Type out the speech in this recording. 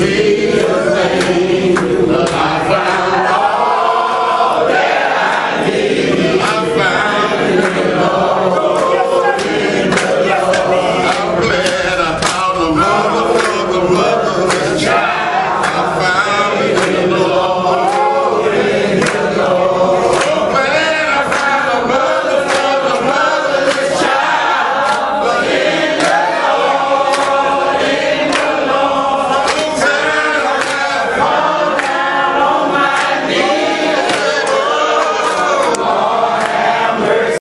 Jesus'